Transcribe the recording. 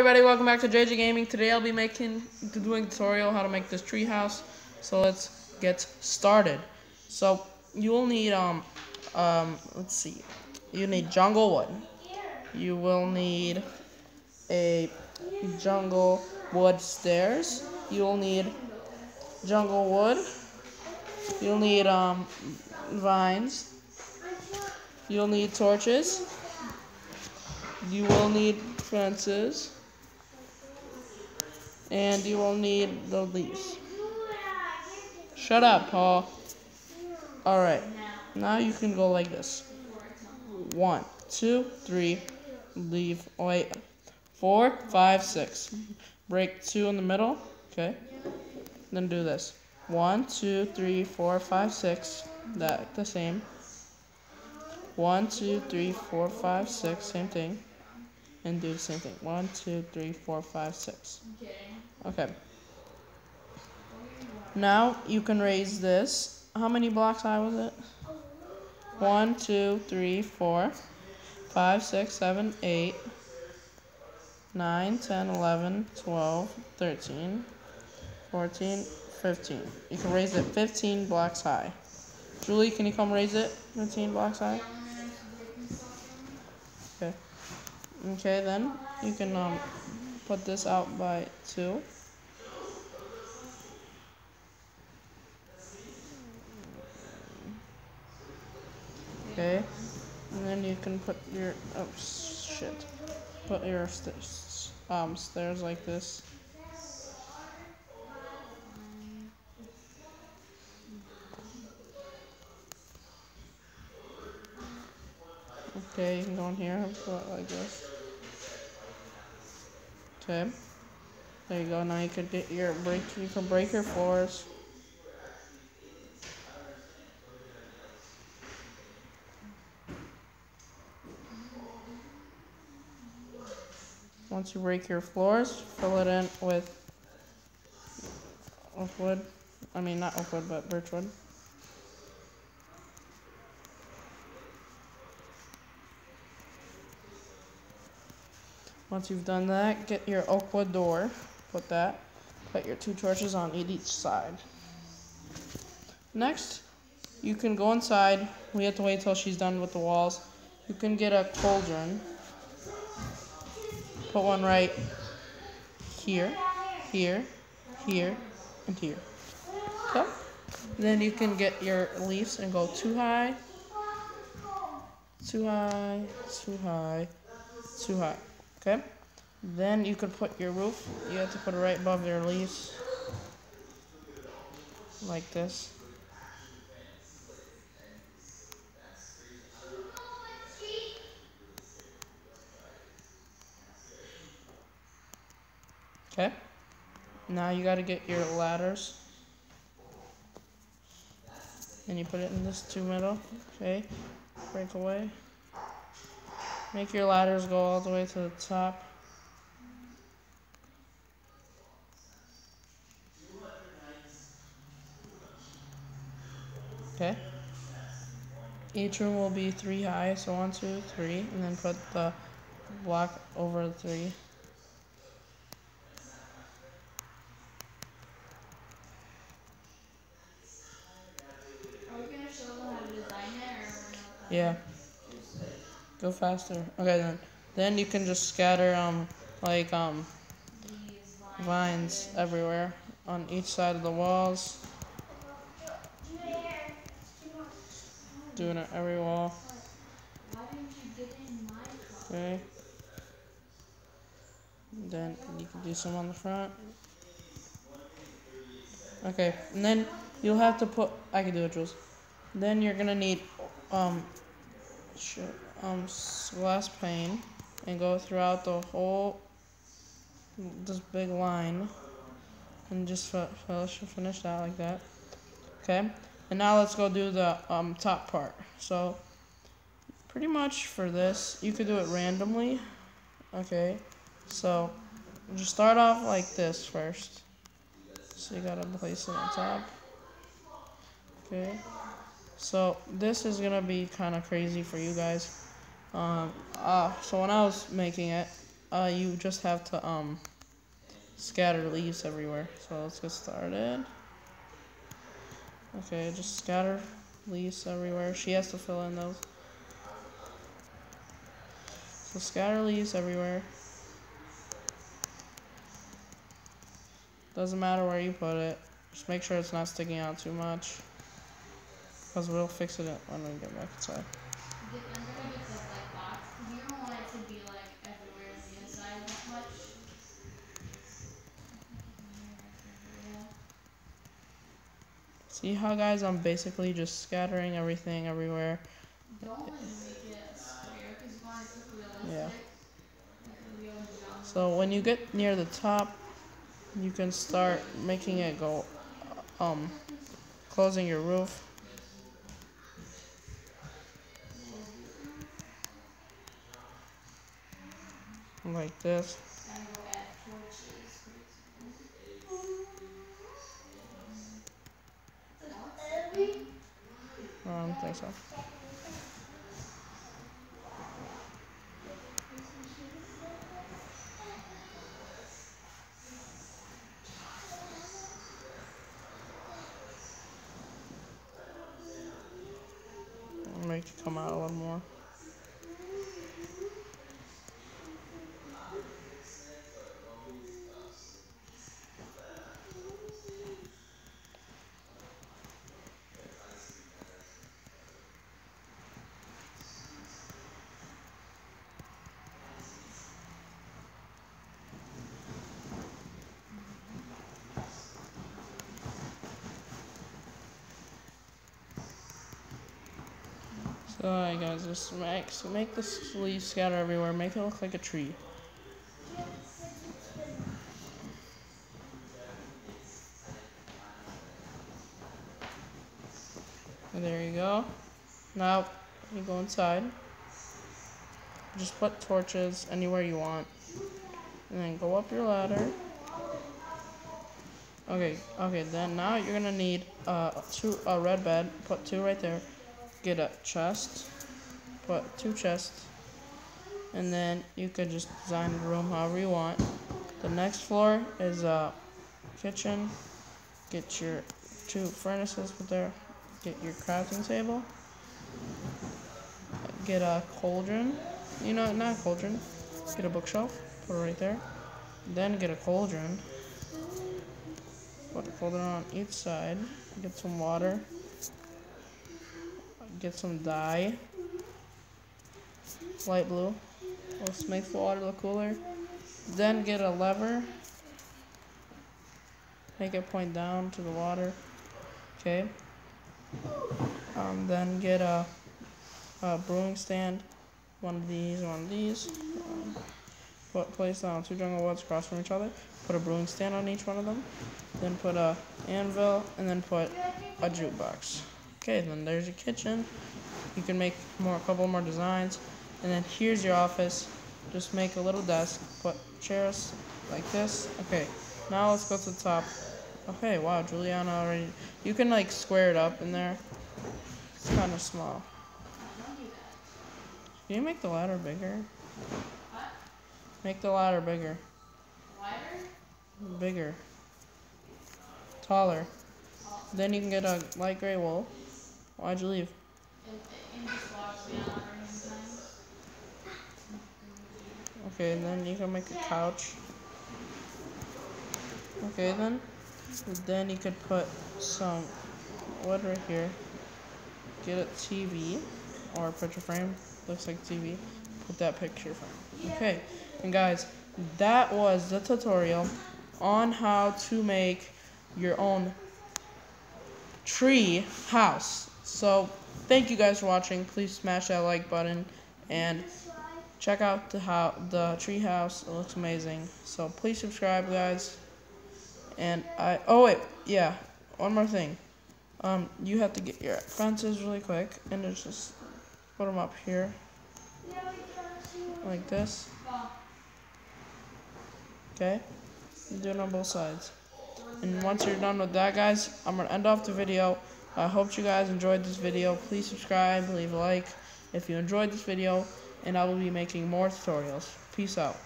everybody, welcome back to JJ Gaming. Today I'll be making, doing tutorial how to make this treehouse. So let's get started. So you will need, um, um, let's see, you need jungle wood. You will need a jungle wood stairs. You'll need jungle wood. You'll need, um, vines. You'll need torches. You will need fences. And you will need the leaves. Shut up, Paul. Alright. Now you can go like this. One, two, three, leave, wait, four, five, six. Break two in the middle, okay? Then do this. One, two, three, four, five, six. That, the same. One, two, three, four, five, six. Same thing. And do the same thing. One, two, three, four, five, six. Okay. Now you can raise this. How many blocks high was it? One, two, three, four, five, six, seven, eight, nine, ten, eleven, twelve, thirteen, fourteen, fifteen. You can raise it 15 blocks high. Julie, can you come raise it 15 blocks high? Okay. Okay, then you can um put this out by two. Okay, and then you can put your oh shit, put your st um stairs like this. Okay, you can go in here it like this. Okay. There you go. Now you can get your break. You can break your floors. Once you break your floors, fill it in with oak wood. I mean, not oak wood, but birch wood. Once you've done that, get your wood door, put that, put your two torches on each side. Next, you can go inside. We have to wait till she's done with the walls. You can get a cauldron. Put one right here, here, here, and here. Okay? Then you can get your leaves and go too high, too high, too high, too high. Okay? Then you could put your roof, you have to put it right above your leaves. Like this. Okay? Now you gotta get your ladders. And you put it in this two middle. Okay? Break away. Make your ladders go all the way to the top. Okay. Each room will be three high, so one, two, three, and then put the block over the three. Yeah. Go faster. Okay then. Then you can just scatter um like um vines everywhere on each side of the walls. Doing it every wall. Okay. Then you can do some on the front. Okay, and then you'll have to put I can do it, Jules. Then you're gonna need um um glass pane and go throughout the whole this big line and just finish that like that. Okay? And now let's go do the um, top part. So pretty much for this you could do it randomly. Okay? So just start off like this first. So you gotta place it on top. Okay so this is gonna be kind of crazy for you guys um, uh, so when I was making it, uh, you just have to um, scatter leaves everywhere. So let's get started. Okay, just scatter leaves everywhere. She has to fill in those. So scatter leaves everywhere. Doesn't matter where you put it. Just make sure it's not sticking out too much. Because we'll fix it when we get back inside. See how guys I'm basically just scattering everything everywhere. Yeah. So when you get near the top, you can start making it go, um, closing your roof. Like this. I don't think so. Make it come out a little more. Alright guys, just make, so make the leaves scatter everywhere, make it look like a tree. And there you go. Now, you go inside. Just put torches anywhere you want. And then go up your ladder. Okay, okay, then now you're gonna need uh, two, a red bed. Put two right there get a chest, put two chests, and then you could just design the room however you want. The next floor is a kitchen. Get your two furnaces put there. Get your crafting table. Get a cauldron. You know, not a cauldron. Get a bookshelf. Put it right there. Then get a cauldron. Put the cauldron on each side. Get some water get some dye. Light blue. Let's make the water look cooler. Then get a lever. Make it point down to the water. Okay. Um, then get a, a brewing stand. One of these, one of these. Um, put place down two jungle woods across from each other. Put a brewing stand on each one of them. Then put a anvil, and then put a jukebox. Okay, then there's your kitchen. You can make more, a couple more designs. And then here's your office. Just make a little desk, put chairs like this. Okay, now let's go to the top. Okay, wow, Juliana already. You can like square it up in there. It's kind of small. Can you make the ladder bigger? What? Make the ladder bigger. Bigger. Taller. Then you can get a light gray wool. Why'd you leave? Okay, then you can make a couch. Okay, then. Then you could put some wood right here. Get a TV or a picture frame. Looks like TV. Put that picture frame. Okay, and guys, that was the tutorial on how to make your own tree house. So, thank you guys for watching. Please smash that like button and check out the how the tree house. It looks amazing. So, please subscribe, guys. And I oh wait, yeah, one more thing. Um, you have to get your fences really quick and just put them up here like this. Okay, do it on both sides. And once you're done with that, guys, I'm gonna end off the video. I hope you guys enjoyed this video. Please subscribe, leave a like if you enjoyed this video, and I will be making more tutorials. Peace out.